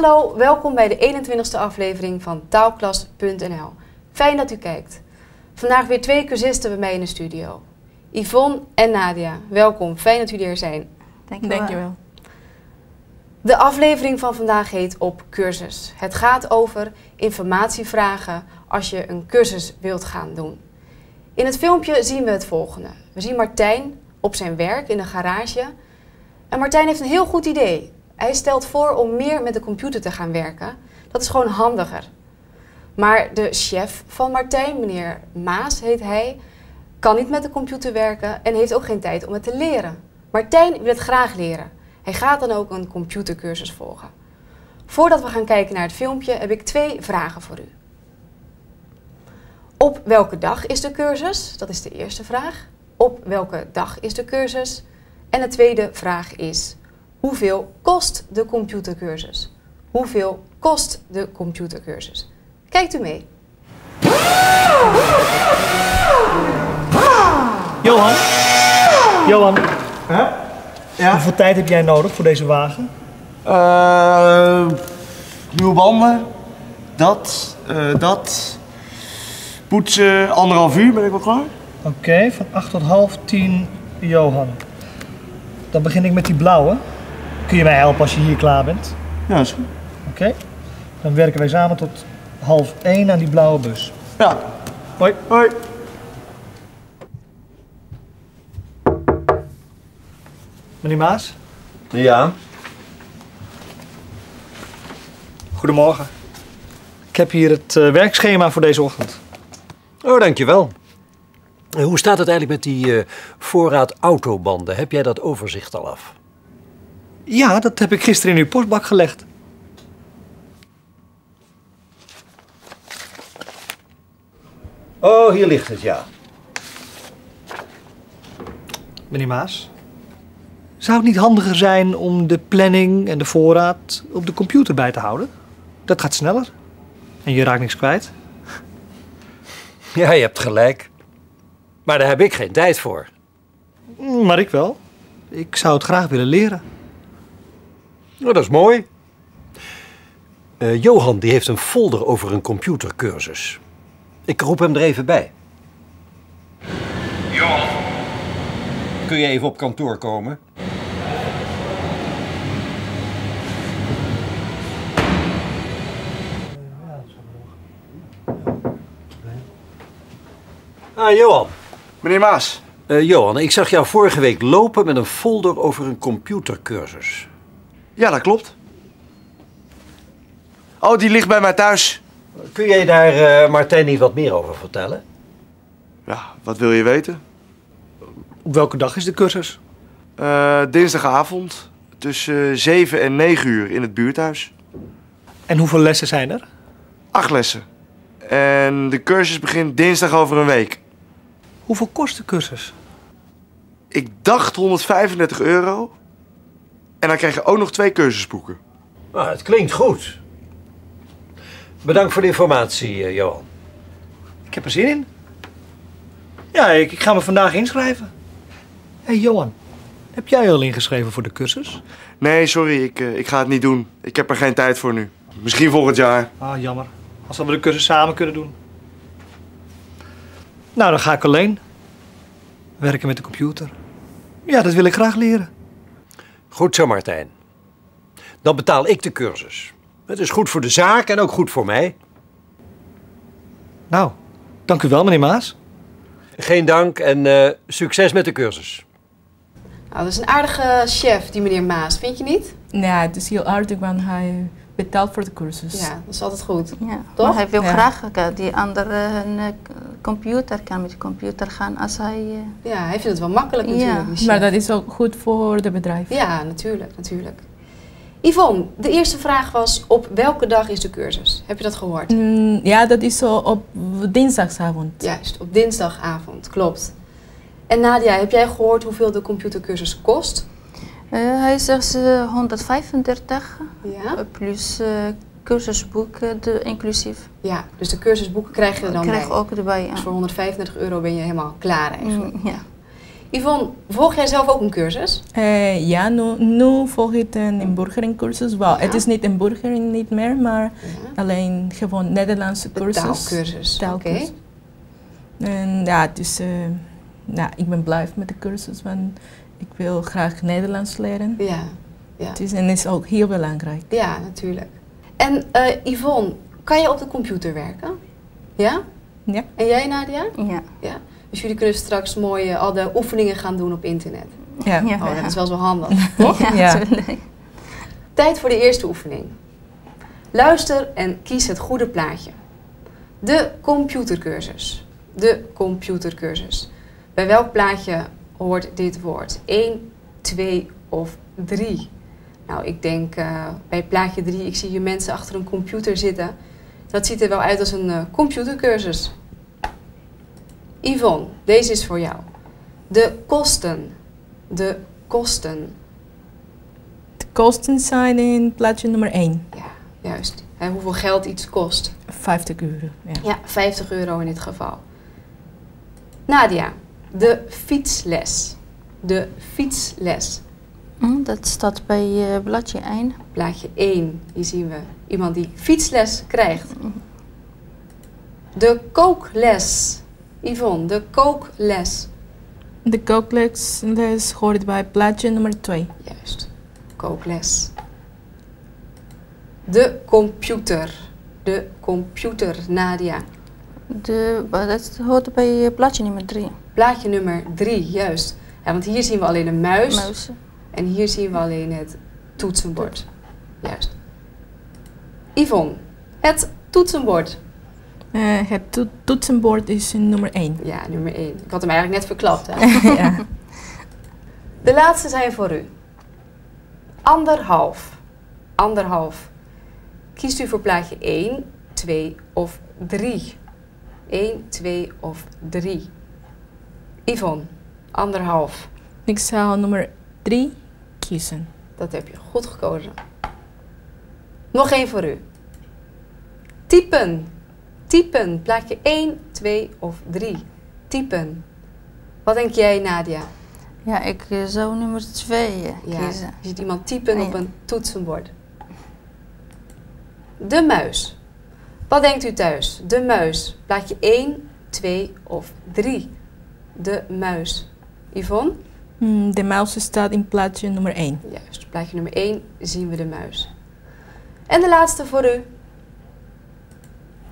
Hallo, welkom bij de 21ste aflevering van taalklas.nl. Fijn dat u kijkt. Vandaag weer twee cursisten bij mij in de studio. Yvonne en Nadia, welkom. Fijn dat jullie er zijn. Dankjewel. De aflevering van vandaag heet Op Cursus. Het gaat over informatievragen als je een cursus wilt gaan doen. In het filmpje zien we het volgende. We zien Martijn op zijn werk in de garage. En Martijn heeft een heel goed idee. Hij stelt voor om meer met de computer te gaan werken. Dat is gewoon handiger. Maar de chef van Martijn, meneer Maas heet hij, kan niet met de computer werken en heeft ook geen tijd om het te leren. Martijn wil het graag leren. Hij gaat dan ook een computercursus volgen. Voordat we gaan kijken naar het filmpje heb ik twee vragen voor u. Op welke dag is de cursus? Dat is de eerste vraag. Op welke dag is de cursus? En de tweede vraag is: hoeveel kost de computercursus? Hoeveel kost de computercursus? Kijkt u mee. Johan? Johan, Ja? hoeveel tijd heb jij nodig voor deze wagen? Eh, nieuwe banden. Dat. eh, dat. Poetsen, anderhalf uur ben ik wel klaar. Oké, van 8 tot half 10, Johan. Dan begin ik met die blauwe. Kun je mij helpen als je hier klaar bent? Ja, is goed. Oké. Dan werken wij samen tot half 1 aan die blauwe bus. Ja. Hoi. Hoi. Meneer Maas, Ja, goedemorgen. Ik heb hier het eh, werkschema voor deze ochtend. oh dankjewel. Eh, Hoe staat het eigenlijk met die eh, voorraad autobanden? Heb jij dat overzicht al af? Ja, dat heb ik gisteren in uw postbak gelegd. Oh, hier ligt het, ja. Meneer Maas, zou het niet handiger zijn om de planning en de voorraad op de computer bij te houden? Dat gaat sneller. En je raakt niks kwijt. Ja, je hebt gelijk. Maar daar heb ik geen tijd voor. Maar ik wel. Ik zou het graag willen leren. Oh, dat is mooi. Eh, Johan die heeft een folder over een computercursus. Ik roep hem er even bij. Johan. Kun je even op kantoor komen? Ah, Johan. Meneer Maas. Eh, Johan, ik zag jou vorige week lopen met een folder over een computercursus. Ja, dat klopt. Oh, die ligt bij mij thuis. Kun jij daar eh, Martijn niet wat meer over vertellen? Ja, wat wil je weten? Op welke dag is de cursus? Eh, dinsdagavond tussen 7 en 9 uur in het buurthuis. En hoeveel lessen zijn er? Acht lessen. En de cursus begint dinsdag over een week. Hoeveel kost de cursus? Ik dacht 135 euro. En dan krijg je ook nog twee cursusboeken. Ah, het klinkt goed. Bedankt voor de informatie, eh, Johan. Ik heb er zin in. Ja, ik, ik ga me vandaag inschrijven. Hé hey Johan, heb jij al ingeschreven voor de cursus? Nee, sorry, ik, eh, ik ga het niet doen. Ik heb er geen tijd voor nu. Misschien volgend jaar. Ah, jammer. Als we de cursus samen kunnen doen. Nou, dan ga ik alleen. Werken met de computer. Ja, dat wil ik graag leren. Goed zo, Martijn. Dan betaal ik de cursus. Het is goed voor de zaak en ook goed voor mij. Nou, dank u wel, meneer Maas. Geen dank en eh, succes met de cursus. Nou, dat is een aardige chef, die meneer Maas, vind je niet? Ja, het is heel aardig, want hij betaalt voor de cursus. Ja, dat is altijd goed. Ja, Toch? maar hij wil Ja. graag die andere een, eh, computer kan met de computer gaan als hij. eh, Ja, hij vindt het wel makkelijk Ja. natuurlijk. chef. Maar dat is ook goed voor de bedrijf. Ja, natuurlijk, natuurlijk. Yvonne, de eerste vraag was: op welke dag is de cursus? Heb je dat gehoord? Mm, ja, dat is zo op dinsdagsavond. Juist, op dinsdagavond, klopt. En Nadia, heb jij gehoord hoeveel de computercursus kost? Eh, hij zegt eh, 135 Ja. eh, plus eh, cursusboeken de, inclusief. Ja, dus de cursusboeken krijg je er dan krijg bij. ook erbij. Ja. Dus voor 135 euro ben je helemaal klaar eigenlijk. Mm, ja. Yvonne, volg jij zelf ook een cursus? Eh, ja, nu, nu volg ik een inburgeringcursus. Wel, Ja. het is niet inburgering niet meer, maar Ja. alleen gewoon Nederlandse De cursus. taalkursus. Oké. Taalkursus. En ja, dus eh, nou, ik ben blij met de cursus, want ik wil graag Nederlands leren. Ja. Ja. Dus, en is ook heel belangrijk. ja, natuurlijk. En eh, Yvonne, kan je op de computer werken? Ja? Ja. En jij Nadia? Ja. Ja. Dus jullie kunnen straks mooi eh, al de oefeningen gaan doen op internet. Ja. Ja. Oh, dat is wel zo handig, toch? Ja. Tijd voor de eerste oefening. Luister en kies het goede plaatje. De computercursus. De computercursus. Bij welk plaatje hoort dit woord? 1, 2 of 3? Nou, ik denk eh, bij plaatje 3, ik zie hier mensen achter een computer zitten. Dat ziet er wel uit als een eh, computercursus. Yvonne, deze is voor jou. De kosten. De kosten. De kosten zijn in plaatje nummer 1. Ja, juist. Hè, hoeveel geld iets kost. 50 euro. Ja. Ja, 50 euro in dit geval. Nadia, de fietsles. De fietsles. Hm, Dat staat bij eh, bladje 1. Plaatje 1. Hier zien we iemand die fietsles krijgt. De kookles. Yvonne, de kookles. De kookles les hoort bij plaatje nummer 2. Juist, kookles. De computer. De computer, Nadia. De, dat hoort bij eh, bladje nummer 3. Plaatje nummer 3, juist. Ja, want hier zien we alleen een muis. Muizen. En hier zien we alleen het toetsenbord. Juist. Yvonne, het toetsenbord. Eh, het to- toetsenbord is in nummer 1. Ja, nummer 1. Ik had hem eigenlijk net verklapt. Hè? ja. De laatste zijn voor u. Anderhalf. Anderhalf. Kiest u voor plaatje 1, 2 of 3. 1, 2 of 3. Yvonne, anderhalf. Ik zou nummer 3 kiezen. Dat heb je goed gekozen. Nog één voor u. Typen. Typen. Plaatje 1, 2 of 3. Typen. Wat denk jij, Nadia? Ja, ik eh, zou nummer 2 Ja, kiezen. je ziet iemand typen Ah, op ja. een toetsenbord. De muis. Wat denkt u thuis? De muis. Plaatje 1, 2 of 3. De muis. Yvonne? Hmm, de muis staat in plaatje nummer 1. Juist, plaatje nummer 1 zien we de muis. En de laatste voor u.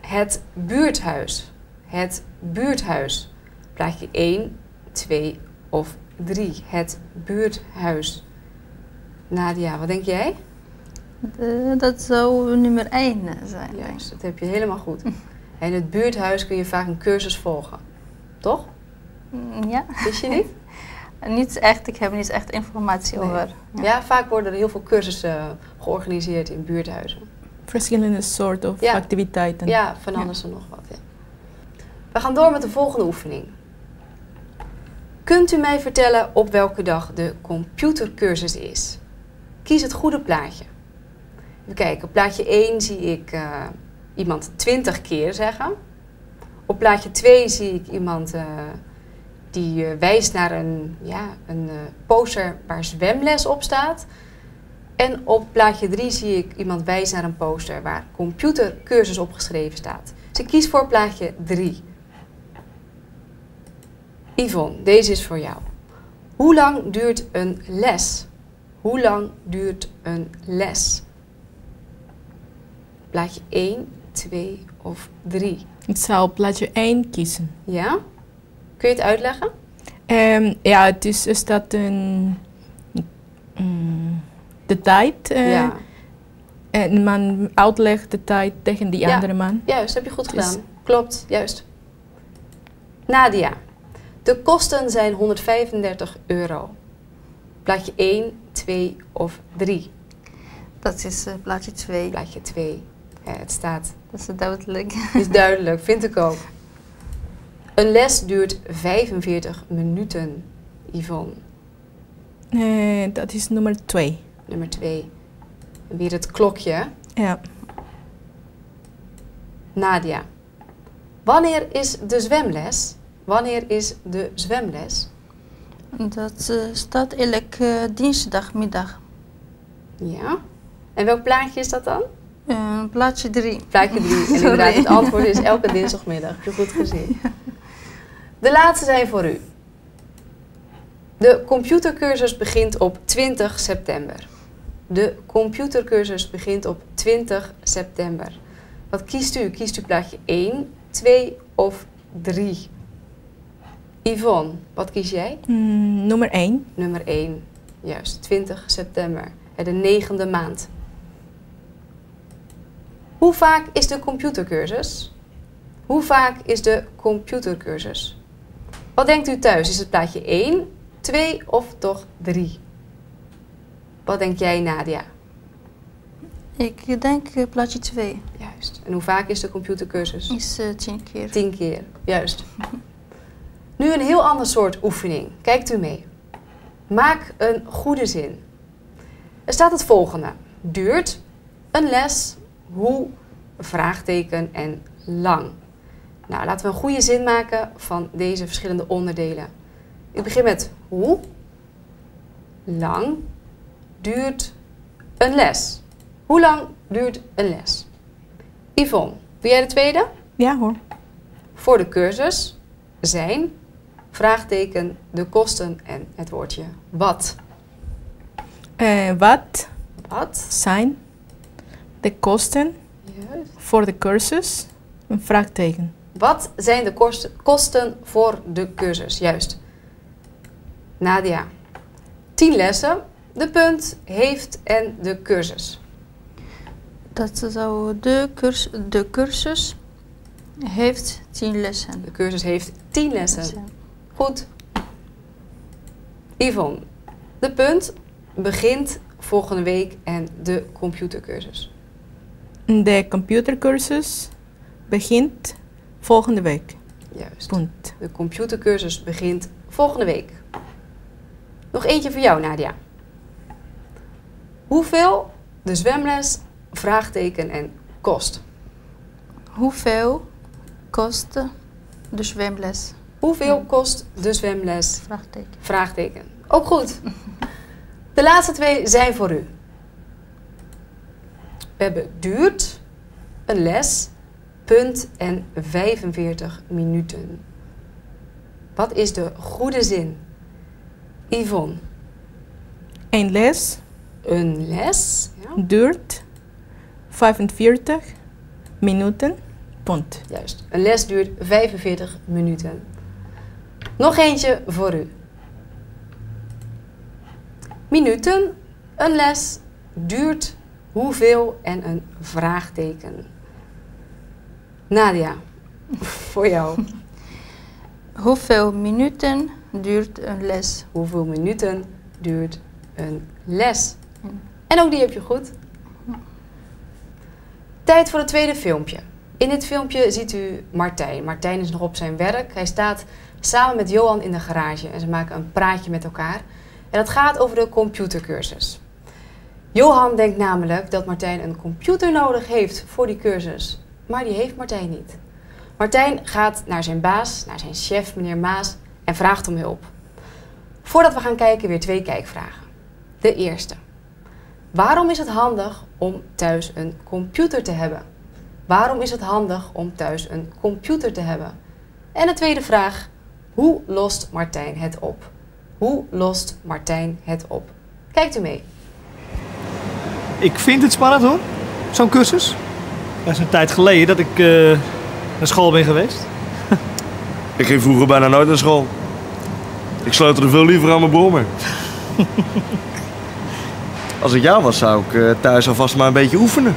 Het buurthuis. Het buurthuis. Plaatje 1, 2 of 3. Het buurthuis. Nadia, wat denk jij? De- dat zou nummer 1 zijn. denk ik. Juist, dat heb je helemaal goed. En in het buurthuis kun je vaak een cursus volgen. Toch? Mm, Ja, Wist je niet? niet echt. Ik heb niet echt informatie Nee. over. Ja. vaak worden er heel veel cursussen georganiseerd in buurthuizen. Verschillende soorten of Ja. activiteiten. Ja, van Ja. alles en nog wat. Ja. We gaan door met de volgende oefening. Kunt u mij vertellen op welke dag de computercursus is? Kies het goede plaatje. Even kijken, op plaatje 1 zie ik eh, iemand 20 keer zeggen. Op plaatje 2 zie ik iemand eh, die eh, wijst naar een, ja, een eh, poster waar zwemles op staat. En op plaatje 3 zie ik iemand wijzen naar een poster waar computercursus opgeschreven staat. Dus ik kies voor plaatje 3. Yvonne, deze is voor jou. Hoe lang duurt een les? Hoe lang duurt een les? Plaatje 1, 2 of 3? Ik zou plaatje 1 kiezen. Ja? Kun je het uitleggen? Ehm, ja, het is, er staat een... mm, de tijd. eh, ja. En man uitlegt de tijd tegen die Ja. andere man. Juist, heb je goed Dus- gedaan. Klopt, juist. Nadia, de kosten zijn 135 euro. Plaatje 1, 2 of 3? Dat is eh, plaatje 2. Plaatje 2. het staat, Dat is duidelijk. is duidelijk, vind ik ook. Een les duurt 45 minuten, Yvonne. Eh, dat is nummer 2. Nummer 2. Weer het klokje. Ja. Nadia, wanneer is de zwemles? Wanneer is de zwemles? Dat eh, staat elke dinsdagmiddag. Ja. En welk plaatje is dat dan? Uh, plaatje 3. Plaatje 3. En inderdaad, het antwoord is elke dinsdagmiddag. Heb je goed gezien. De laatste zijn voor u. De computercursus begint op 20 september. De computercursus begint op 20 september. Wat kiest u? Kiest u plaatje 1, 2 of 3? Yvonne, wat kies jij? Mm, nummer 1. Nummer 1, juist, 20 september, de negende maand. Hoe vaak is de computercursus? Hoe vaak is de computercursus? Wat denkt u thuis? Is het plaatje 1, 2 of toch 3? Wat denk jij, Nadia? Ik denk eh, plaatje 2. Juist. En hoe vaak is de computercursus? Is eh, 10 keer. 10 keer, juist. Nu een heel ander soort oefening. Kijkt u mee. Maak een goede zin. Er staat het volgende. Duurt een les hoe, vraagteken en lang. Nou, laten we een goede zin maken van deze verschillende onderdelen. Ik begin met hoe lang duurt een les? Hoe lang duurt een les? Yvonne, doe jij de tweede? Ja hoor. Voor de cursus zijn, vraagteken, de kosten en het woordje wat. Eh, wat Wat? zijn de kosten Juist. voor de cursus? Een vraagteken. Wat zijn de kost- kosten voor de cursus? Juist. Nadia. 10 lessen, de punt, heeft en de cursus. Dat zou de, curs, de cursus heeft 10 lessen. De cursus heeft 10 lessen. Goed. Yvonne. De punt begint volgende week en de computercursus. De computercursus begint volgende week. Juist. Punt. De computercursus begint volgende week. Nog eentje voor jou, Nadia. Hoeveel de zwemles, vraagteken en kost? Hoeveel kost de zwemles? Hoeveel kost de zwemles, Vraagteken. vraagteken? Ook goed. De laatste twee zijn voor u. We hebben duurt, een les, punt en 45 minuten. Wat is de goede zin? Yvonne, Een les een les. Ja, duurt 45 minuten. Punt. juist. Een les duurt 45 minuten. Nog eentje voor u. Minuten, een les, duurt hoeveel en een vraagteken. Nadia, voor jou. Hoeveel minuten duurt een les? Hoeveel minuten duurt een les? En ook die heb je goed. Tijd voor het tweede filmpje. In dit filmpje ziet u Martijn. Martijn is nog op zijn werk. Hij staat samen met Johan in de garage en ze maken een praatje met elkaar. En dat gaat over de computercursus. Johan denkt namelijk dat Martijn een computer nodig heeft voor die cursus. Maar die heeft Martijn niet. Martijn gaat naar zijn baas, naar zijn chef, meneer Maas, en vraagt om hulp. Voordat we gaan kijken, weer twee kijkvragen. De eerste. Waarom is het handig om thuis een computer te hebben? Waarom is het handig om thuis een computer te hebben? En de tweede vraag. Hoe lost Martijn het op? Hoe lost Martijn het op? Kijkt u mee. Ik vind het spannend hoor, zo'n cursus. Dat is een tijd geleden dat ik eh, naar school ben geweest. Ik ging vroeger bijna nooit naar school. Ik sleutelde veel liever aan mijn brommer. Als ik jou was, zou ik eh, thuis alvast maar een beetje oefenen.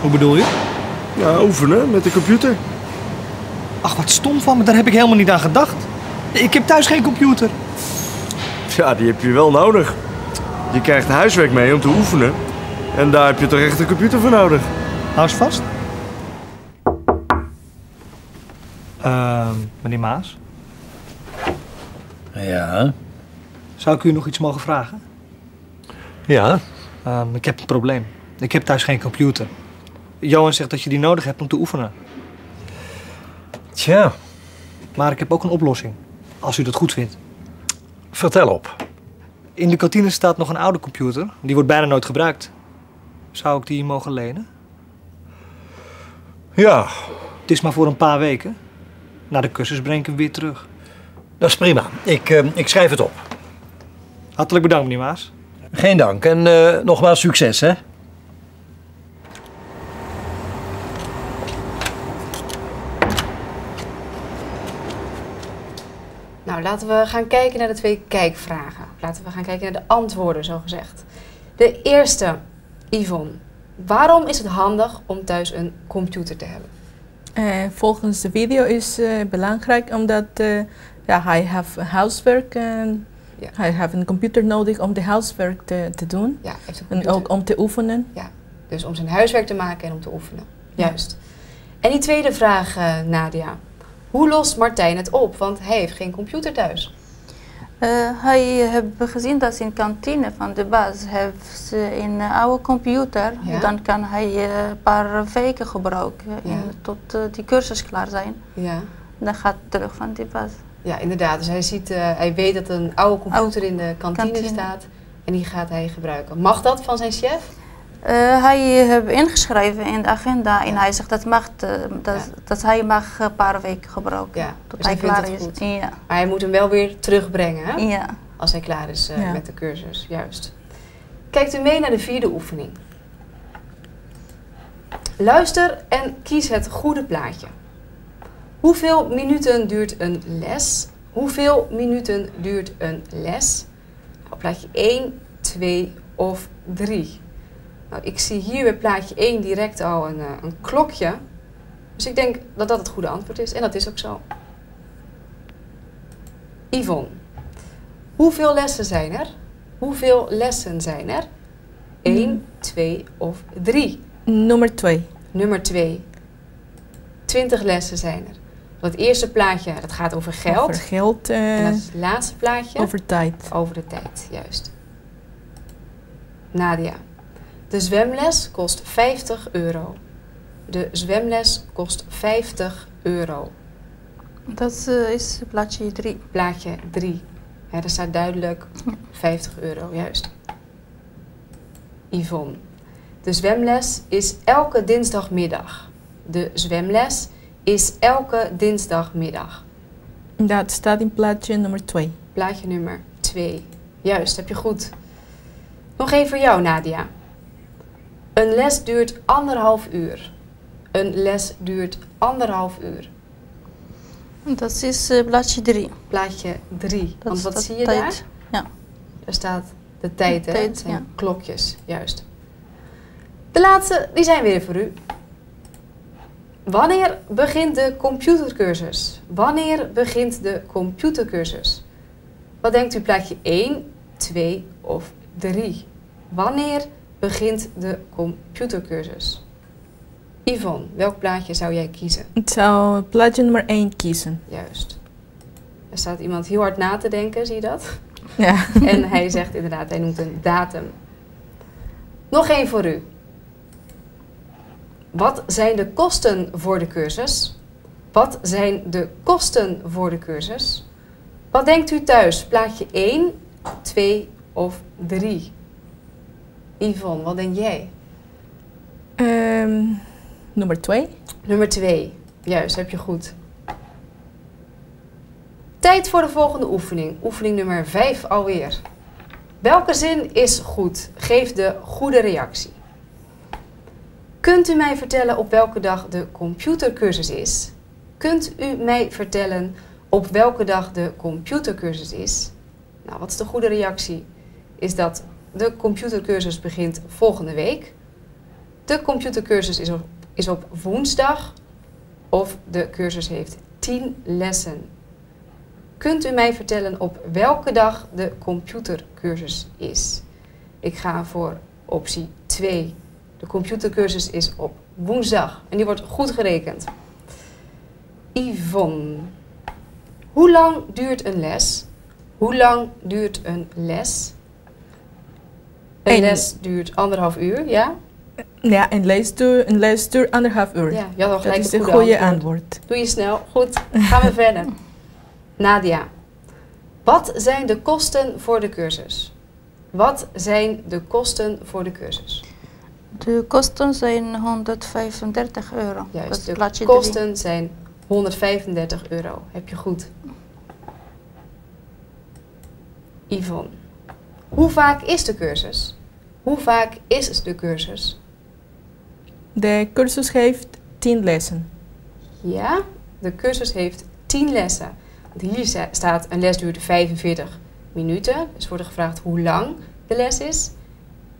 Hoe bedoel je? Ja, oefenen met de computer. Ach, wat stom van me, daar heb ik helemaal niet aan gedacht. Ik heb thuis geen computer. Ja, die heb je wel nodig. Je krijgt huiswerk mee om te oefenen. En daar heb je toch echt een computer voor nodig. Hou eens vast. Ehm, meneer Maas, Ja, zou ik u nog iets mogen vragen? Ja, Ehm, ik heb een probleem. Ik heb thuis geen computer. Johan zegt dat je die nodig hebt om te oefenen. tja. Maar ik heb ook een oplossing. Als u dat goed vindt. Vertel op. In de kantine staat nog een oude computer. Die wordt bijna nooit gebruikt. Zou ik die mogen lenen? Ja, Het is maar voor een paar weken. Na de cursus breng ik hem weer terug. dat is prima. Ik, eh, ik schrijf het op. Hartelijk bedankt, meneer Maas. Geen dank en eh, nogmaals succes, hè? Nou, laten we gaan kijken naar de twee kijkvragen. Laten we gaan kijken naar de antwoorden, zo gezegd. De eerste, Yvonne. Waarom is het handig om thuis een computer te hebben? Eh, volgens de video is eh, belangrijk omdat eh, ja, hij heeft huiswerk en Ja. hij heeft een computer nodig om de huiswerk te, te doen. Ja, En ook om te oefenen. Dus om zijn huiswerk te maken en om te oefenen. Juist. En die tweede vraag, Nadia. Hoe lost Martijn het op? Want hij heeft geen computer thuis. Eh, hij heeft gezien dat in de kantine van de baas heeft ze een eh, oude computer. Ja. Dan kan hij eh, een paar weken gebruiken Ja. in- tot die cursus klaar zijn. Ja. Dan gaat het terug van die baas. Ja, inderdaad. Dus hij, ziet, hij weet dat een oude computer in de kantine, kantine. staat. En die gaat hij gebruiken. Mag dat van zijn chef? Eh, hij heeft ingeschreven in de agenda en hij zegt dat, mag, eh, dat, dat hij mag een paar weken gebruiken. Ja, tot dus hij klaar is. Ja. Maar hij moet hem wel weer terugbrengen, hè? Ja. Als hij klaar is eh, Ja. met de cursus. Juist. Kijkt u mee naar de vierde oefening. Luister en kies het goede plaatje. Hoeveel minuten duurt een les? Hoeveel minuten duurt een les? Nou, plaatje 1, 2 of 3. Nou, ik zie hier bij plaatje 1 direct al een, eh, een klokje. Dus ik denk dat dat het goede antwoord is. En dat is ook zo. Yvonne, hoeveel lessen zijn er? Hoeveel lessen zijn er? 1, 2 of 3? Nummer twee. Nummer 2. 20 lessen zijn er. Het eerste plaatje dat gaat over geld. Over geld. eh, En dat is het laatste plaatje over tijd. over de tijd, juist. Nadia. De zwemles kost 50 euro. De zwemles kost 50 euro. Dat eh, is plaatje 3. Plaatje 3. Ja, daar staat duidelijk 50 euro, juist. Yvonne. De zwemles is elke dinsdagmiddag. De zwemles is elke dinsdagmiddag. Dat staat in plaatje nummer twee. Plaatje nummer 2. Juist, heb je goed. Nog één voor jou, Nadia. Een les duurt anderhalf uur. Een les duurt anderhalf uur. Dat is plaatje 3. Plaatje 3. Want wat zie je tijd. daar? Daar staat de tijd, hè? tijd, zijn ja. klokjes, juist. De laatste, die zijn weer voor u. Wanneer begint de computercursus? Wanneer begint de computercursus? Wat denkt u, plaatje 1, 2 of 3? Wanneer begint de computercursus? Yvonne, welk plaatje zou jij kiezen? Ik zou plaatje nummer één kiezen. Juist. Er staat iemand heel hard na te denken, zie je dat? Ja. En hij zegt inderdaad, hij noemt een datum. Nog één voor u. Wat zijn de kosten voor de cursus? Wat zijn de kosten voor de cursus? Wat denkt u thuis? Plaatje 1, 2 of 3? Yvonne, wat denk jij? Ehm, nummer twee. Nummer 2. Juist, heb je goed. Tijd voor de volgende oefening. Oefening nummer 5 alweer. Welke zin is goed? Geef de goede reactie. Kunt u mij vertellen op welke dag de computercursus is? Kunt u mij vertellen op welke dag de computercursus is? Nou, wat is de goede reactie? Is dat de computercursus begint volgende week? De computercursus is op, is op woensdag? Of de cursus heeft 10 lessen? Kunt u mij vertellen op welke dag de computercursus is? Ik ga voor optie 2. De computercursus is op woensdag en die wordt goed gerekend. Yvonne. Hoe lang duurt een les? Hoe lang duurt een les? Een Een- les duurt anderhalf uur, ja? Ja, een les duurt, een les duurt anderhalf uur. Ja, je had al dat gelijk is het het goede goede antwoord. antwoord. Doe je snel. Goed, gaan we verder. Nadia. Wat zijn de kosten voor de cursus? Wat zijn de kosten voor de cursus? De kosten zijn 135 euro. Dat Juist, is de drie. kosten zijn 135 euro. Heb je goed. Yvonne, hoe vaak is de cursus? Hoe vaak is de cursus? De cursus heeft 10 lessen. Ja, de cursus heeft 10 lessen. Want hier sta- staat een les duurt 45 minuten. Dus wordt er gevraagd hoe lang de les is.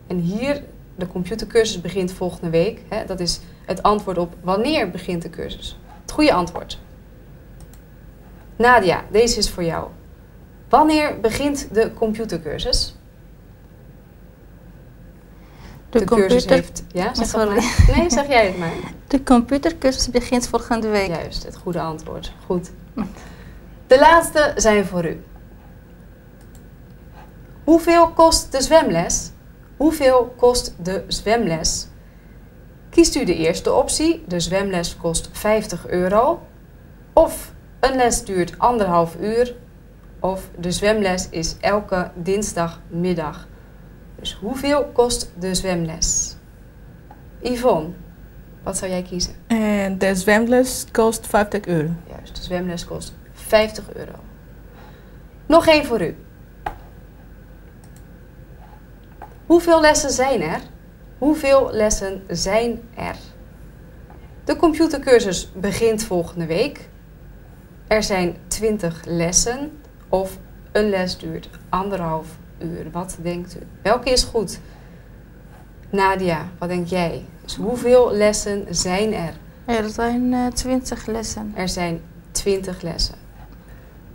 En hier, de computercursus begint volgende week. Hè, dat is het antwoord op wanneer begint de cursus. Het goede antwoord. Nadia, deze is voor jou. Wanneer begint de computercursus? De, cursus computer, heeft... Ja, zeg dat Sorry. maar. Nee, zeg jij het maar. de computercursus begint volgende week. Juist, het goede antwoord. Goed. De laatste zijn voor u. Hoeveel kost de zwemles? Hoeveel kost de zwemles? Kiest u de eerste optie, de zwemles kost 50 euro. Of een les duurt anderhalf uur. Of de zwemles is elke dinsdagmiddag. Dus hoeveel kost de zwemles? Yvonne, wat zou jij kiezen? En de zwemles kost 50 euro. Juist, de zwemles kost 50 euro. Nog één voor u. Hoeveel lessen zijn er? Hoeveel lessen zijn er? De computercursus begint volgende week. Er zijn 20 lessen of een les duurt anderhalf uur. Wat denkt u? Welke is goed? Nadia, wat denk jij? Dus hoeveel lessen zijn er? Er zijn eh, 20 lessen. Er zijn 20 lessen.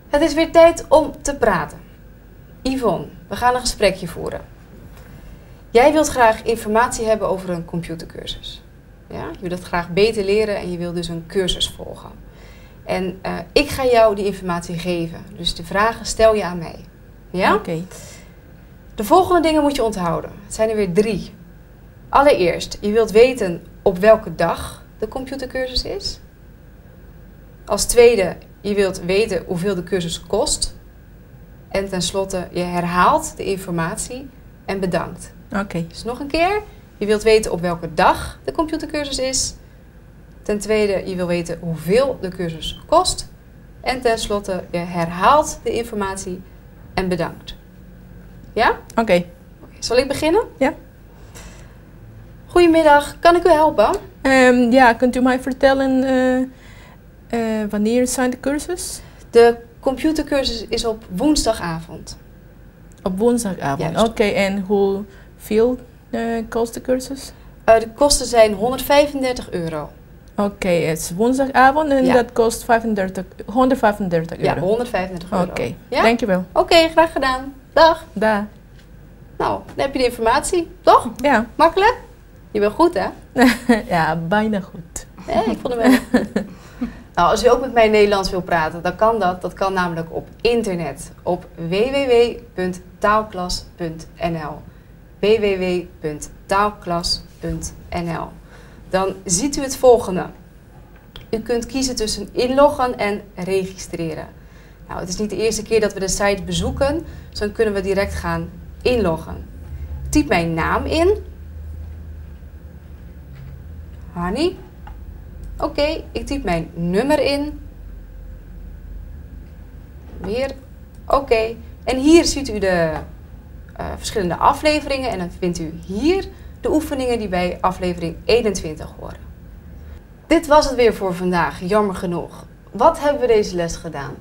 Het is weer tijd om te praten. Yvonne, we gaan een gesprekje voeren. Jij wilt graag informatie hebben over een computercursus. Ja? Je wilt het graag beter leren en je wilt dus een cursus volgen. En eh, ik ga jou die informatie geven. Dus de vragen stel je aan mij. Ja? Oké. De volgende dingen moet je onthouden. Het zijn er weer drie. Allereerst, je wilt weten op welke dag de computercursus is. Als tweede, je wilt weten hoeveel de cursus kost. En tenslotte, je herhaalt de informatie en bedankt. Oké. Dus nog een keer, je wilt weten op welke dag de computercursus is. Ten tweede, je wil weten hoeveel de cursus kost. En tenslotte, je herhaalt de informatie en bedankt. Ja? Oké. Zal ik beginnen? Ja. Goedemiddag, kan ik u helpen? Ehm, ja, kunt u mij vertellen eh, eh, wanneer zijn de cursus? De computercursus is op woensdagavond. Op woensdagavond. Oké, en hoeveel eh kost de cursus? De kosten zijn 135 euro. Oké, het is woensdagavond en Ja. dat kost 35, 135 Ja, euro. 135 euro. Oké, Ja? dankjewel. Oké, graag gedaan. Dag. Daar. Nou, dan heb je de informatie, toch? Ja. Makkelijk? Je bent goed, hè? ja, bijna goed. Ik vond hem wel. nou, als u ook met mij Nederlands wil praten, dan kan dat. Dat kan namelijk op internet. Op www.taalklas.nl www.taalklas.nl Dan ziet u het volgende. U kunt kiezen tussen inloggen en registreren. Nou, het is niet de eerste keer dat we de site bezoeken, dus dan kunnen we direct gaan inloggen. Typ mijn naam in. Hani. Oké, ik typ mijn nummer in. Weer. Oké. En hier ziet u de eh, verschillende afleveringen en dan vindt u hier de oefeningen die bij aflevering 21 horen. Dit was het weer voor vandaag, jammer genoeg. Wat hebben we deze les gedaan?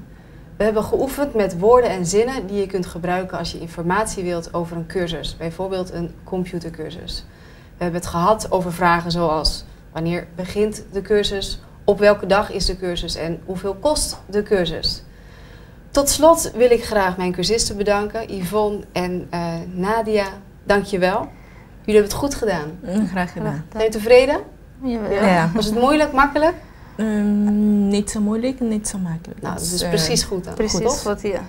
We hebben geoefend met woorden en zinnen die je kunt gebruiken als je informatie wilt over een cursus, bijvoorbeeld een computercursus. We hebben het gehad over vragen zoals wanneer begint de cursus, op welke dag is de cursus en hoeveel kost de cursus. Tot slot wil ik graag mijn cursisten bedanken, Yvonne en eh, Nadia. Dankjewel. Jullie hebben het goed gedaan. Mm, Graag gedaan. Zijn jullie tevreden? Ja. Was het moeilijk, makkelijk? Ehm, niet zo moeilijk, niet zo makkelijk. Nou, dat is dus, eh, precies goed. Dan. Precies. Wat hier.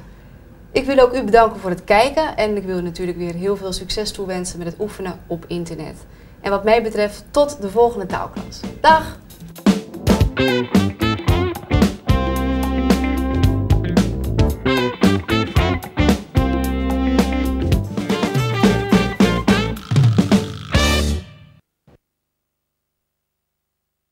Ik wil ook u bedanken voor het kijken en ik wil u natuurlijk weer heel veel succes toewensen met het oefenen op internet. En wat mij betreft tot de volgende taalklas. Dag!